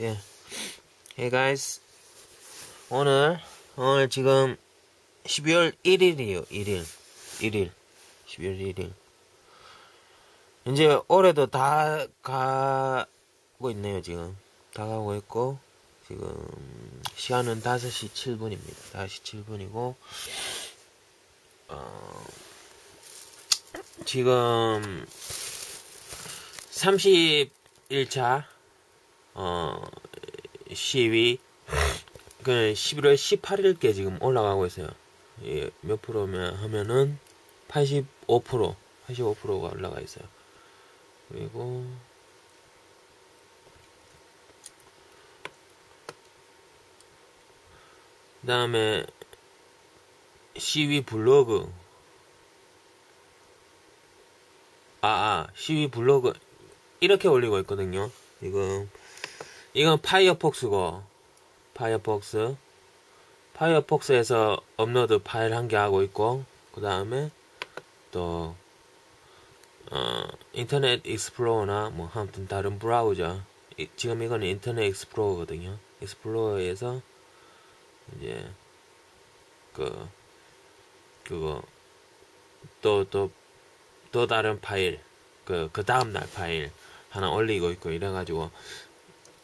예. Hey guys. 오늘, 오늘 지금 12월 1일이에요. 1일. 1일. 12월 1일. 이제 올해도 다 가고 있네요, 지금. 다 가고 있고, 지금, 시간은 5시 7분입니다. 5시 7분이고, 어, 지금, 31차, 어, 시위, 그 11월 18일께 지금 올라가고 있어요. 예, 몇 프로면 하면은 85%, 85%가 올라가 있어요. 그리고 그 다음에 시위 블로그 아, 아, 시위 블로그 이렇게 올리고 있거든요. 지금 이건 파이어폭스고. 파이어폭스. 파이어폭스에서 업로드 파일 한 개 하고 있고 그 다음에 또 어, 인터넷 익스플로어나 뭐 아무튼 다른 브라우저. 이, 지금 이거는 인터넷 익스플로어거든요. 익스플로어에서 이제 그 그거 또 또 또 다른 파일 그 그 다음 날 파일 하나 올리고 있고 이래가지고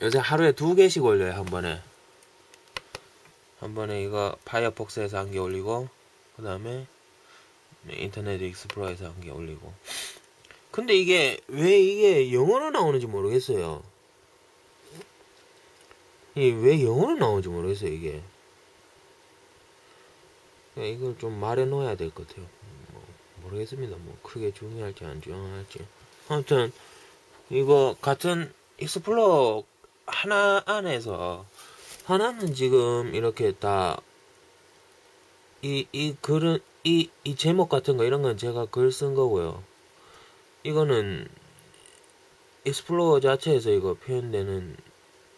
요새 하루에 두 개씩 올려요 한 번에. 한 번에 이거 파이어폭스에서 한 개 올리고 그 다음에 인터넷 익스플로어에서 한 개 올리고. 근데 이게 왜 이게 영어로 나오는지 모르겠어요. 이게 왜 영어로 나오는지 모르겠어요 이게. 이걸 좀 말해 놓아야 될 것 같아요. 뭐 모르겠습니다. 뭐 크게 중요할지 안 중요할지. 아무튼 이거 같은 익스플로어 하나 안에서 하나는 지금 이렇게 다 이 이 글은 이 이 제목 같은 거 이런 건 제가 글 쓴 거고요. 이거는 익스플로어 자체에서 이거 표현되는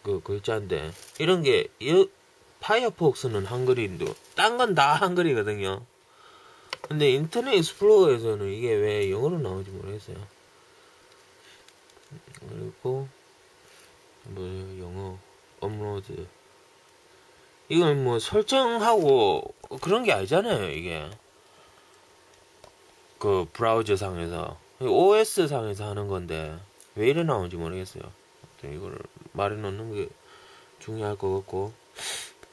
그 글자인데 이런 게 이, 파이어폭스는 한글인데 딴건 다 한글이거든요. 근데 인터넷 익스플로어에서는 이게 왜 영어로 나오는지 모르겠어요. 그리고 뭐 영어 업로드. 이건 뭐 설정하고 그런 게 아니잖아요 이게. 그 브라우저 상에서 OS 상에서 하는 건데 왜 이래 나오는지 모르겠어요. 이거를 말해 놓는 게 중요할 것 같고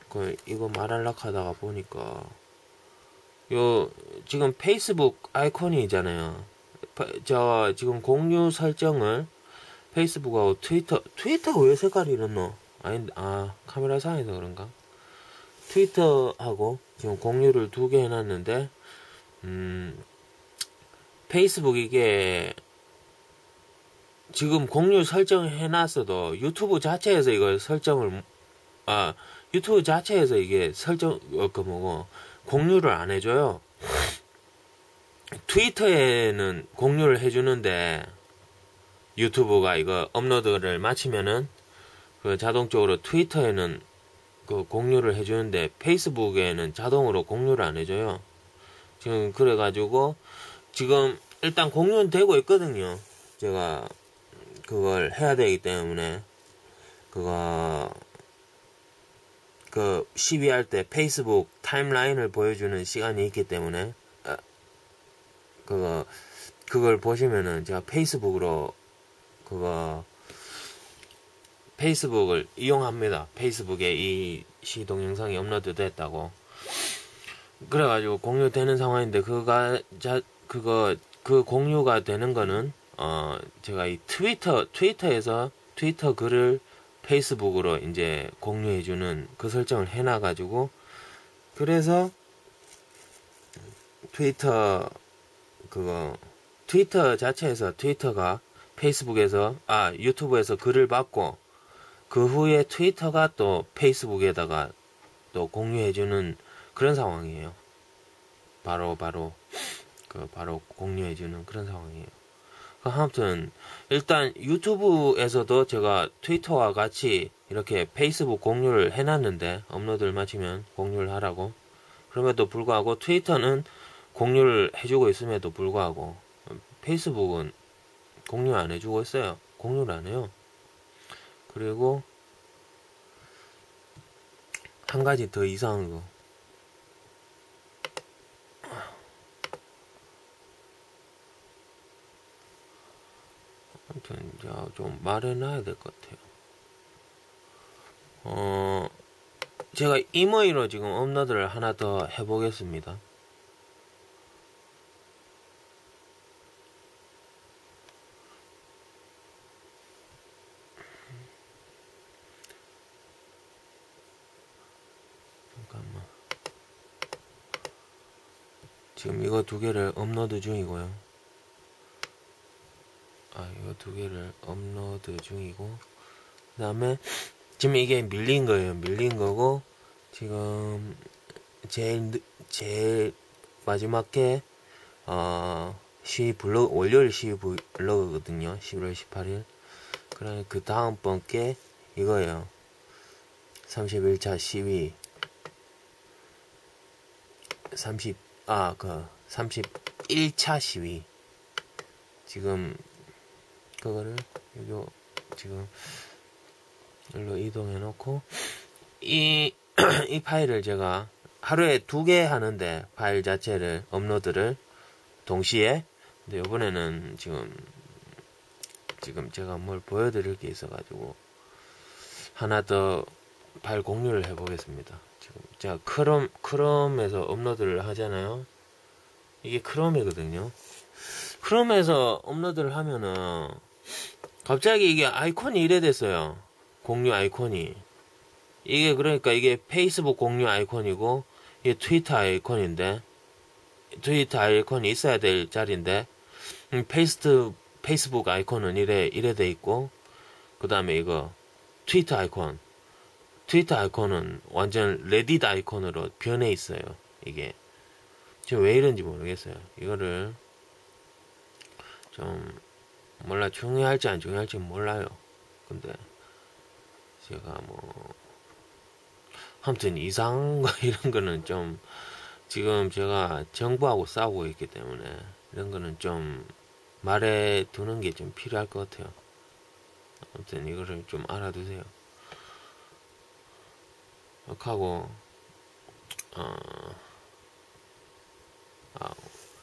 그 이거 말하려고 하다가 보니까 요 지금 페이스북 아이콘이 있잖아요. 저 지금 공유 설정을 페이스북하고 트위터 트위터가 왜 색깔이 이렇노? 아니 아 카메라 상에서 그런가? 트위터하고 지금 공유를 두 개 해놨는데 음 페이스북 이게 지금 공유 설정을 해놨어도 유튜브 자체에서 이걸 설정을 아 유튜브 자체에서 이게 설정 어, 그 뭐고 공유를 안 해줘요. 트위터에는 공유를 해주는데 유튜브가 이거 업로드를 마치면은 그 자동적으로 트위터에는 그 공유를 해주는데 페이스북에는 자동으로 공유를 안 해줘요. 지금 그래가지고 지금 일단 공유는 되고 있거든요. 제가 그걸 해야 되기 때문에 그거 그 시위할 때 페이스북 타임라인을 보여주는 시간이 있기 때문에 아, 그거 그걸 보시면은 제가 페이스북으로 그거 페이스북을 이용합니다. 페이스북에 이 시 동영상이 업로드 됐다고. 그래가지고 공유되는 상황인데 그가 자 그거 그 공유가 되는 거는 어 제가 이 트위터 트위터에서 트위터 글을 페이스북으로 이제 공유해주는 그 설정을 해놔가지고 그래서 트위터 그거 트위터 자체에서 트위터가 페이스북에서 아 유튜브에서 글을 받고 그 후에 트위터가 또 페이스북에다가 또 공유해주는 그런 상황이에요. 바로 바로 그 바로 공유해주는 그런 상황이에요. 그 아무튼 일단 유튜브에서도 제가 트위터와 같이 이렇게 페이스북 공유를 해놨는데 업로드를 마치면 공유를 하라고 그럼에도 불구하고 트위터는 공유를 해주고 있음에도 불구하고 페이스북은 공유 안 해주고 있어요. 공유를 안 해요. 그리고 한 가지 더 이상한 거. 아무튼 제가 좀 말해놔야 될 것 같아요. 어, 제가 이메일로 지금 업로드를 하나 더 해보겠습니다. 잠깐만. 지금 이거 두 개를 업로드 중이고요. 아, 이거 두 개를 업로드 중이고, 그 다음에, 지금 이게 밀린 거예요. 밀린 거고, 지금, 제일, 늦- 제일 마지막 게, 어, 시위 블로그, 월요일 시위 블로그거든요. 11월 18일. 그러니 그 다음번 게 이거예요. 31차 시위. 30, 아, 그, 31차 시위. 지금, 그거를, 요, 지금, 일로 이동해 놓고, 이, 이 파일을 제가 하루에 두 개 하는데, 파일 자체를, 업로드를, 동시에, 근데 요번에는 지금, 지금 제가 뭘 보여드릴 게 있어가지고, 하나 더 파일 공유를 해보겠습니다. 지금 제가 크롬, 크롬에서 업로드를 하잖아요. 이게 크롬이거든요. 크롬에서 업로드를 하면은, 갑자기 이게 아이콘이 이래 됐어요. 공유 아이콘이. 이게 그러니까 이게 페이스북 공유 아이콘이고, 이게 트위터 아이콘인데, 트위터 아이콘이 있어야 될 자리인데, 음, 페이스트, 페이스북 아이콘은 이래, 이래 돼 있고, 그 다음에 이거, 트위터 아이콘. 트위터 아이콘은 완전 레딧 아이콘으로 변해 있어요. 이게. 지금 왜 이런지 모르겠어요. 이거를, 좀, 몰라, 중요할지 안 중요할지 몰라요. 근데, 제가 뭐, 아무튼 이상한 거, 이런 거는 좀, 지금 제가 정부하고 싸우고 있기 때문에, 이런 거는 좀, 말해 두는 게 좀 필요할 것 같아요. 아무튼 이거를 좀 알아두세요. 하고, 어, 아,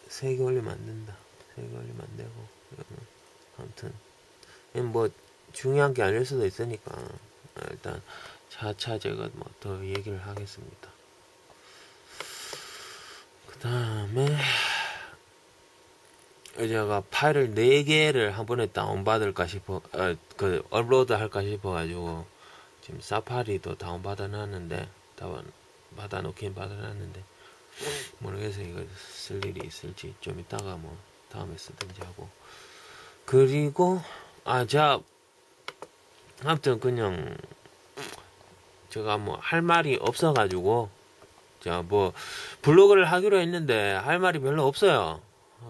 세개 올리면 안 된다. 세개 올리면 안 되고. 아무튼, 뭐, 중요한 게 아닐 수도 있으니까, 아, 일단, 차차 제가 뭐 더 얘기를 하겠습니다. 그 다음에, 제가 파일을 4개를 한 번에 다운받을까 싶어, 어, 그, 업로드 할까 싶어가지고, 지금 사파리도 다운받아 놨는데, 다운, 받아놓긴 받아놨는데, 모르겠어요. 이거 쓸 일이 있을지. 좀 이따가 뭐, 다음에 쓰든지 하고. 그리고, 아, 제가, 아무튼 그냥, 제가 뭐, 할 말이 없어가지고, 자, 뭐, 블로그를 하기로 했는데, 할 말이 별로 없어요.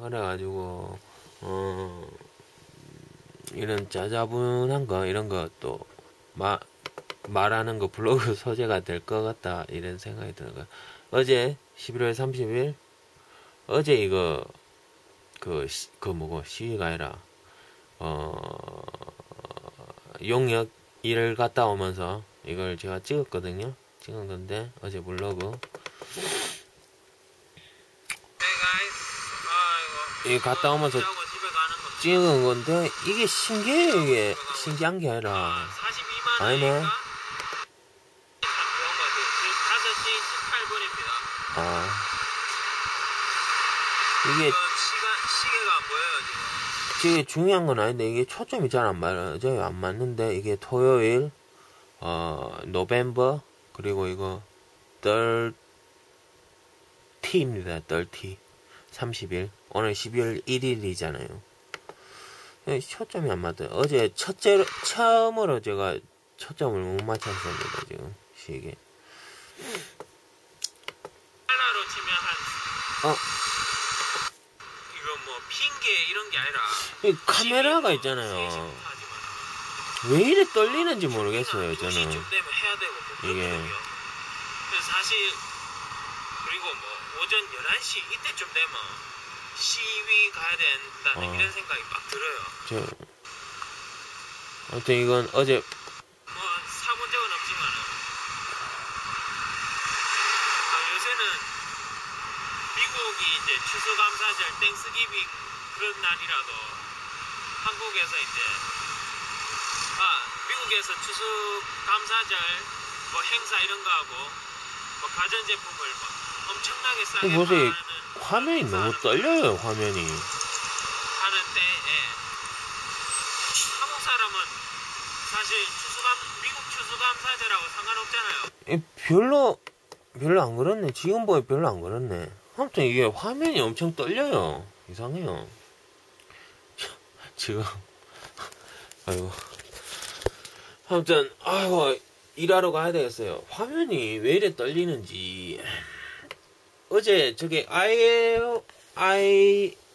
그래가지고, 어, 이런 짜자분한 거, 이런 것도, 마, 말하는 거 블로그 소재가 될 것 같다, 이런 생각이 드는 거예요. 어제, 11월 30일, 어제 이거, 그, 시, 그 뭐고, 시위가 아니라, 어, 용역 일을 갔다 오면서 이걸 제가 찍었거든요. 찍은 건데, 어제 블로그. 이 갔다 오면서 찍은 건데, 이게 신기해요, 이게. 신기한 게 아니라. 아니네. 아. 이게. 되게 중요한 건 아닌데 이게 초점이 잘 안 맞아요. 안 맞는데 이게 토요일 어 노벤버 그리고 이거 떨티입니다. 떨티 30일 오늘 12월 1일이잖아요. 초점이 안 맞아요. 어제 첫째로 처음으로 제가 초점을 못 맞췄습니다. 지금 시계. 하나로 치면 한어 이거 뭐 핑계 이런 게 아니라 이 카메라가 있잖아요. 왜 이래 떨리는지 모르겠어요. 저는 되고 뭐 이게. 그래서 사실 그리고 뭐 오전 11시 이때쯤 되면 시위 가야 된다는 어. 이런 생각이 막 들어요. 저 아무튼 이건 어제 뭐 사본 적은 없지만은 미국이 이제 추수감사절 땡스기빙 그런 날이라도 한국에서 이제 아 미국에서 추수감사절 뭐 행사 이런 거 하고 뭐 가전제품을 막 엄청나게 싸게 보세요. 화면이 너무 떨려요, 화면이. 하는 때에 한국 사람은 사실 추수감 미국 추수감사절하고 상관없잖아요. 이 별로, 별로 안 그렇네. 지금 보니 별로 안 그렇네. 아무튼 이게 화면이 엄청 떨려요. 이상해요. 지금, 아이고. 아무튼, 아이고, 일하러 가야 되겠어요. 화면이 왜 이래 떨리는지. 어제 저게 I,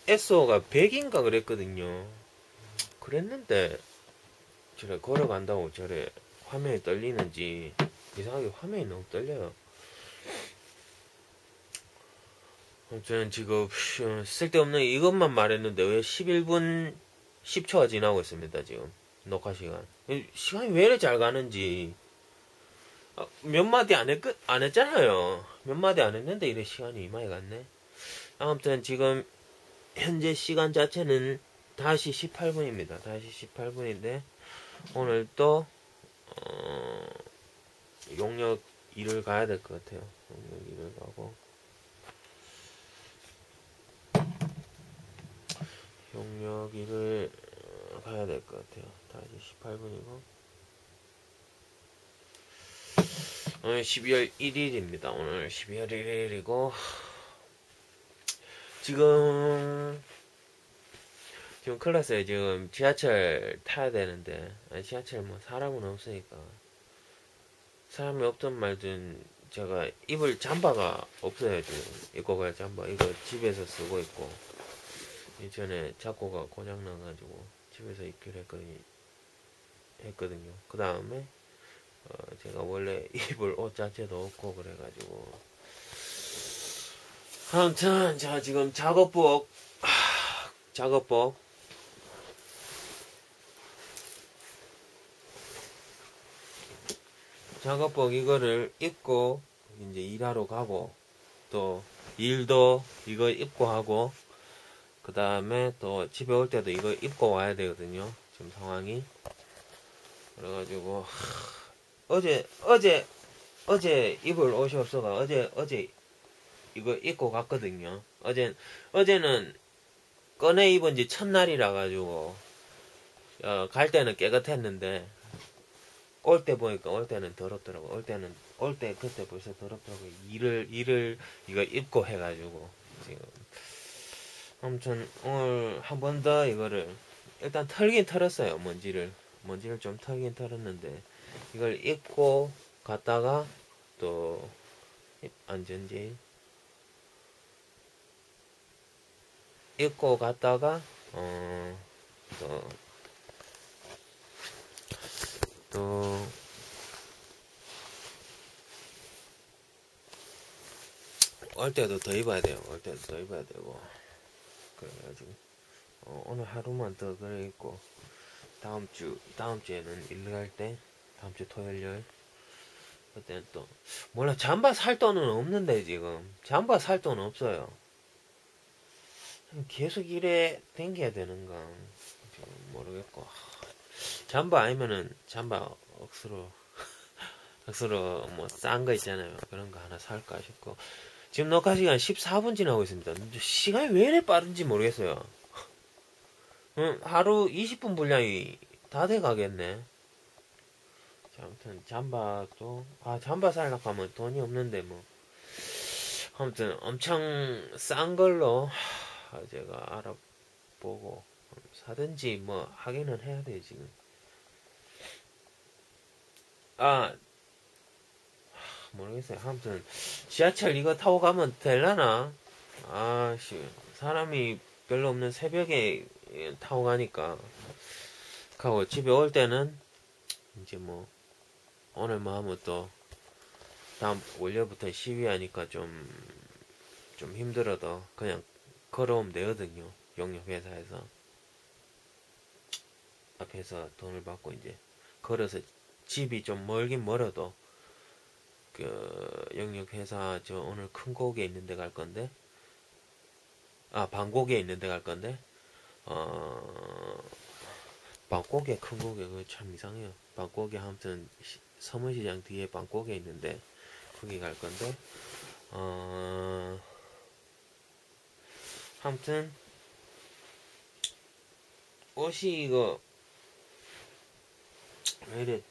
ISO가 100인가 그랬거든요. 그랬는데, 저래 걸어간다고 저래 화면이 떨리는지 이상하게 화면이 너무 떨려요. 저는 지금 슈, 쓸데없는 이것만 말했는데 왜 11분 10초가 지나고 있습니다 지금. 녹화 시간. 이 시간이 왜 이렇게 잘 가는지. 아, 몇 마디 안, 했, 안 했잖아요. 몇 마디 안 했는데 이래 시간이 이마에 갔네. 아무튼 지금 현재 시간 자체는 다시 18분입니다. 다시 18분인데 오늘 또 어, 용역 일을 가야 될 것 같아요. 용역 일을 가고 용역 일을 어, 가야 될 것 같아요. 다시 18분이고. 오늘 12월 1일입니다. 오늘 12월 1일이고. 지금 지금 클래스에 지금 지하철 타야 되는데 아니, 지하철 뭐 사람은 없으니까. 사람이 없든 말든 제가 입을 잠바가 없어요 지금 입고 갈 잠바. 이거 집에서 쓰고 있고 이전에 자코가 고장 나가지고 집에서 입기로 했거든요. 했거든요. 그 다음에 어, 제가 원래 입을 옷 자체도 없고 그래가지고. 아무튼 자 지금 작업복 하, 작업복. 작업복 이거를 입고 이제 일하러 가고 또 일도 이거 입고 하고 그 다음에 또 집에 올 때도 이거 입고 와야 되거든요 지금 상황이 그래가지고 하, 어제 어제 어제 입을 옷이 없어가 어제 어제 이거 입고 갔거든요 어제 어제는 꺼내 입은 지 첫날이라 가지고 어, 갈 때는 깨끗했는데 올 때 보니까 올 때는 더럽더라고. 올 때는 올 때 그때 벌써 더럽더라고. 일을 일을 이거 입고 해가지고 지금 아무튼 오늘 한 번 더 이거를 일단 털긴 털었어요. 먼지를 먼지를 좀 털긴 털었는데 이걸 입고 갔다가 또 안전지 입고 갔다가 어 또 또 올 때도 더 입어야 돼요. 올 때도 더 입어야 되고 그래가지고 어, 오늘 하루만 더 그래 있고 다음 주 다음 주에는 일 갈 때 다음 주 토요일 그때는 또 몰라 잠바 살 돈은 없는데 지금 잠바 살 돈 없어요. 계속 일에 댕겨야 되는가 모르겠고 잠바 아니면은 잠바 억수로 억수로 뭐 싼 거 있잖아요. 그런 거 하나 살까 싶고 지금 녹화 시간 14분 지나고 있습니다. 시간이 왜 이래 빠른지 모르겠어요. 응, 하루 20분 분량이 다 돼 가겠네. 자, 아무튼 잠바도 아 잠바 살려고 하면 돈이 없는데 뭐 아무튼 엄청 싼 걸로 제가 알아보고 사든지 뭐 하기는 해야 돼 지금. 아 모르겠어요. 아무튼 지하철 이거 타고 가면 될라나? 아씨 사람이 별로 없는 새벽에 타고 가니까 가고 집에 올 때는 이제 뭐 오늘 뭐 하면 또 다음 월요일부터 시위하니까 좀 좀 힘들어도 그냥 걸어오면 되거든요. 용역 회사에서 앞에서 돈을 받고 이제 걸어서 집이 좀 멀긴 멀어도 그 영역 회사 저 오늘 큰 고개 있는 데 갈 건데? 아 방고개 있는 데 갈 건데? 어 방고개 큰 고개 그거 참 이상해요. 방고개 아무튼 시- 서문시장 뒤에 방고개 있는데 거기 갈 건데? 어 아무튼 옷이 이거 왜 이래?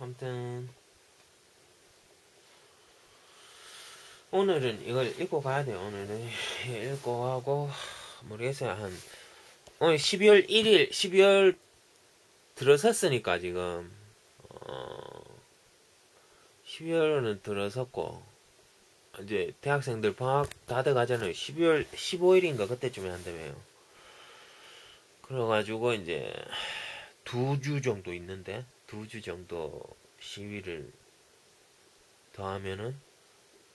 아무튼 오늘은 이걸 읽고 가야 돼요. 오늘은 읽고 하고 모르겠어요. 한 오늘 12월 1일 12월 들어섰으니까 지금. 어 12월은 들어섰고 이제 대학생들 방학 다 돼가잖아요. 12월 15일인가 그때쯤에 한다며요. 그래가지고 이제 두 주 정도 있는데 두 주 정도 시위를 더하면은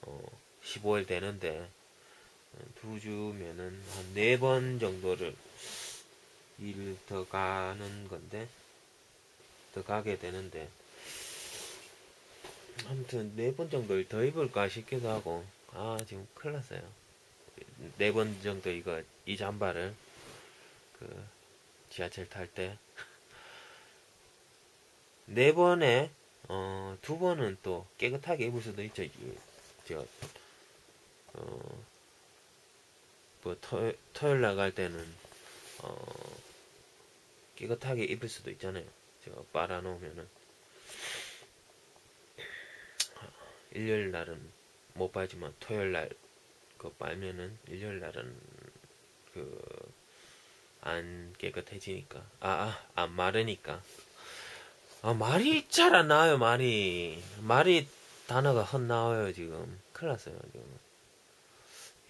어 15일 되는데 두 주면은 한 네 번 정도를 일더 가는 건데 더 가게 되는데 아무튼 네 번 정도를 더 입을까 싶기도 하고 아 지금 큰일 났어요 네 번 정도 이거 이 잠바를 그 지하철 탈 때 네 번에 어, 두 번은 또 깨끗하게 입을 수도 있죠. 이- 저, 어, 뭐, 토, 토요일 나갈 때는, 어, 깨끗하게 입을 수도 있잖아요. 제가 빨아놓으면은. 일요일 날은 못 빨지만 토요일 날, 그 빨면은, 일요일 날은, 그, 안 깨끗해지니까. 아, 아, 안 마르니까. 아, 말이 잘 안 나와요, 말이. 말이 단어가 헛 나와요, 지금. 큰일 났어요, 지금.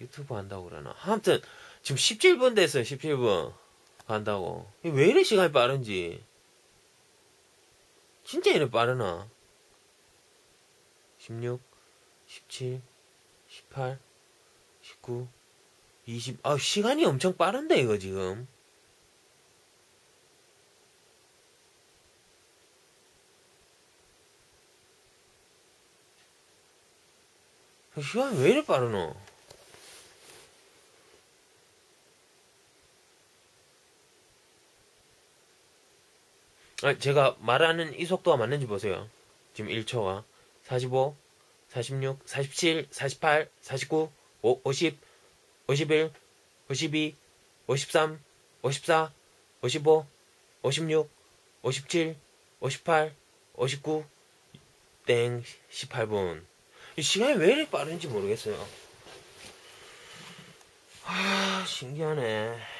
유튜브 한다고 그러나. 아무튼, 지금 17분 됐어요, 17분. 간다고. 왜 이래 시간이 빠른지. 진짜 이래 빠르나? 16, 17, 18, 19, 20. 아, 시간이 엄청 빠른데, 이거 지금. 시간이 왜 이래 빠르노? 제가 말하는 이 속도가 맞는지 보세요. 지금 1초가 45, 46, 47, 48, 49, 5, 50, 51, 52, 53, 54, 55, 56, 57, 58, 59, 땡, 18분. 이 시간이 왜 이렇게 빠른지 모르겠어요. 아, 신기하네.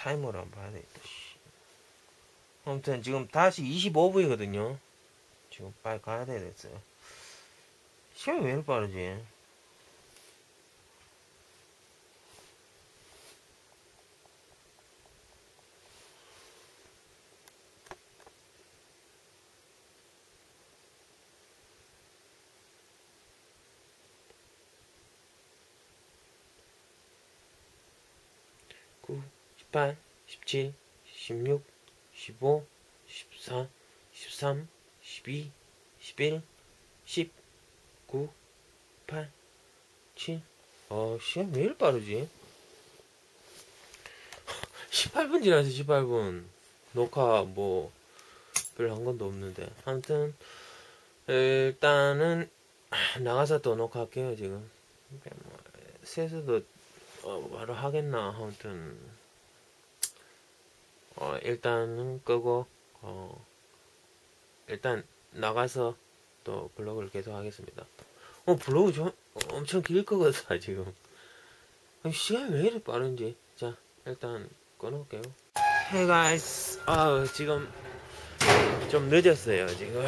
타이머를 한번 봐야 되겠다. 씨. 아무튼 지금 다시 25분이거든요. 지금 빨리 가야 되겠어요. 시간이 왜 이렇게 빠르지? 구, 18, 17, 16, 15, 14, 13, 12, 11, 10, 9, 8, 7. 어, 시간 왜 이렇게 빠르지? 18분 지났어, 18분. 녹화 뭐, 별로 한 건도 없는데. 아무튼, 일단은, 나가서 또 녹화할게요, 지금. 뭐, 세수도 어, 바로 하겠나 아무튼 어, 일단은 끄고 어, 일단 나가서 또 블로그를 계속 하겠습니다. 어 블로그 좀 엄청 길 거거든 지금. 아니, 시간이 왜 이렇게 빠른지. 자 일단 끊어볼게요. Hey guys, 아 지금 좀 늦었어요 지금.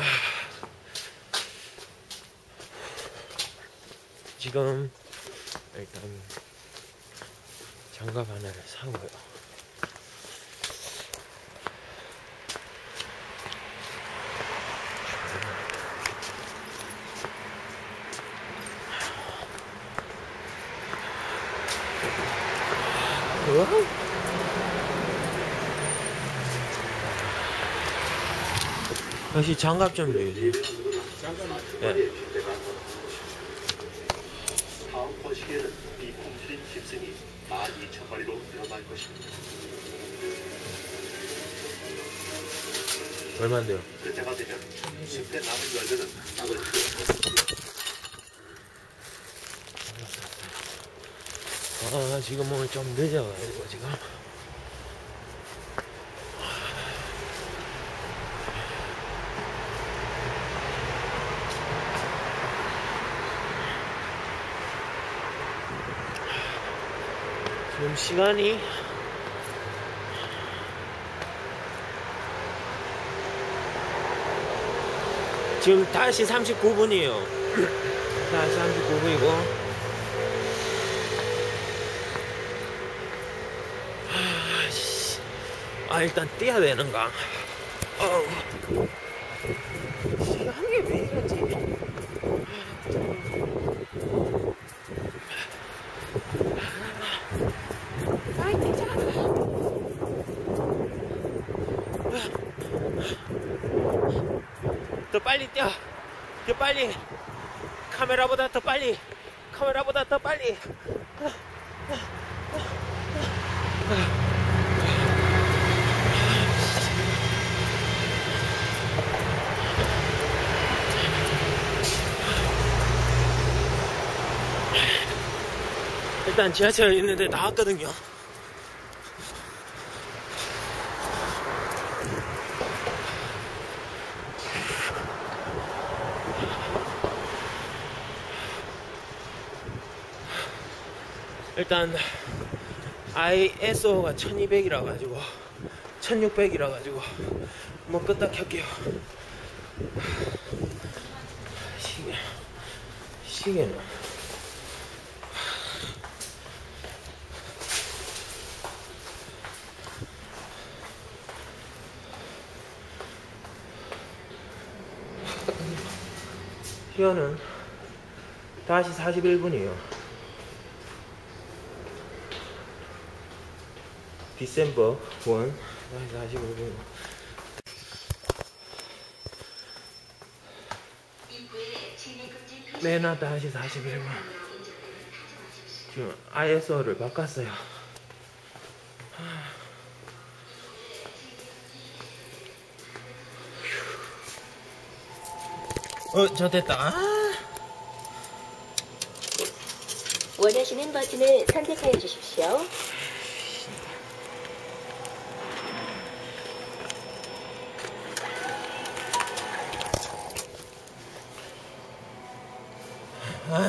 지금 일단 장갑 하나를 사고요. 어? 역시 장갑 좀 주세요. 예. 다음 거시기에는 이 굶주린 짐승이 12,000마리로 늘어날 것입니다. 얼마인데요? 그때가 되면 숲에 남은 열매는 싹을 틔워 아, 지금 오늘 좀 늦어가지고, 지금. 시간이 지금 다시 39분이에요. 다시 39분이고. 아 일단 뛰어야 되는가 어우. 시간이 왜 이러지 아이 괜찮아 더 빨리 뛰어 더 빨리. 카메라보다 더 빨리. 카메라보다 더 빨리. 일단 지하철 있는데 나왔거든요. 일단 ISO가 1200이라 가지고 1600이라 가지고 뭐 끄딱 켤게요. 시계 시계는 시간은 다시 41분이에요. 디셈버 1 다시 41분. 매나 다시 41분. 지금 ISO를 바꿨어요. 어, 저 됐다. 아. 원하시는 버튼을 선택하여 주십시오.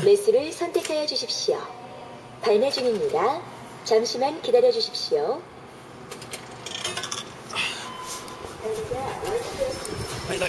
매수를 선택하여 주십시오. 발매 중입니다. 잠시만 기다려 주십시오. 아이고,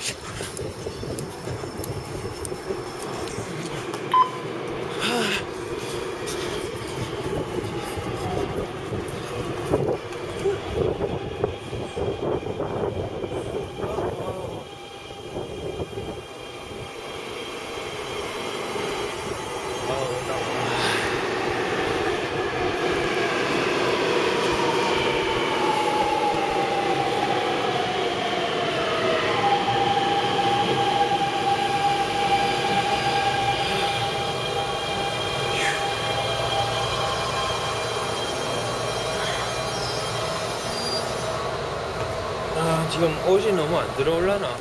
아, 지금 옷이 너무 안 들어올라나?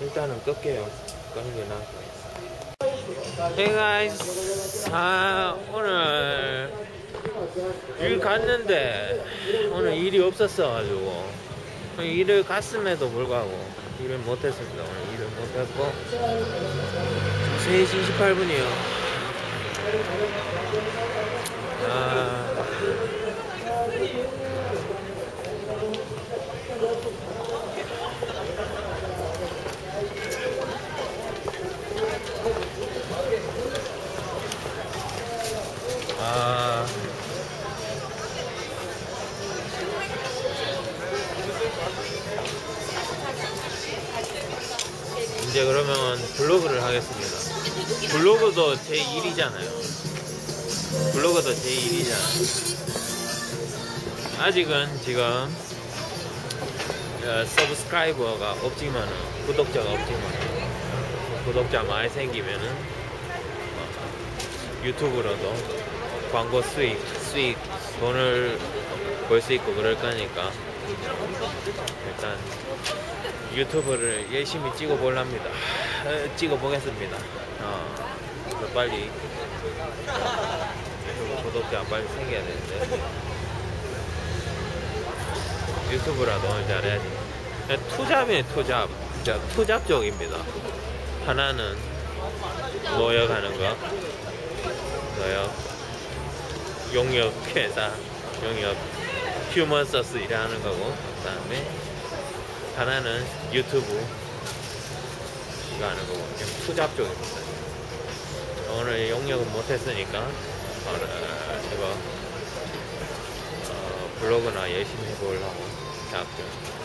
일단은 끌게요. 끄는 게 나을 것 같아요. Hey guys. 아, 오늘 일 갔는데 오늘 일이 없었어가지고 일을 갔음에도 불구하고 일을 못했습니다. 오늘 일을 못했고 3시 28분이요. 아, 아. 이제 그러면 블로그를 하겠습니다. 블로그도 제 일이잖아요. 블로그도 제 일이잖아요. 아직은 지금 어, 서브스크라이버가 없지만은 구독자가 없지만 구독자 많이 생기면은 어, 유튜브로도 광고 수익 수익 돈을 벌 수 있고 그럴 거니까 일단 유튜브를 열심히 찍어 볼랍니다. 찍어 보겠습니다. 어, 더 빨리 구독자 빨리 생겨야 되는데 유튜브라도 잘해야지. 투잡이에요 투잡. 진짜 투잡 쪽입니다. 하나는 모여가는 거, 뭐요? 용역 회사, 용역 휴먼 서스 일하는 거고, 그 다음에 하나는 유튜브 이거 하는 거고 좀 투잡 쪽입니다. 오늘 용역은 못했으니까 오늘 이거 어, 블로그나 열심히 해보려고 생각 중.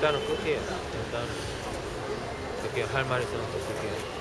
일단은 끌게요. 일단은 끌게요. 할말 있으면 또 끌게요.